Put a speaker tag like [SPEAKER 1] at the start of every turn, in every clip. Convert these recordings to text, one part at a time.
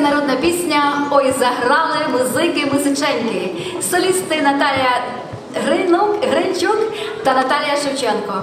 [SPEAKER 1] Народна пісня Ой, заграли музики музиченьки, солісти Наталія Гринчук та Наталія Шевченко.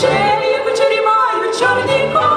[SPEAKER 2] Ce iubi ce rimai, ce ori din cor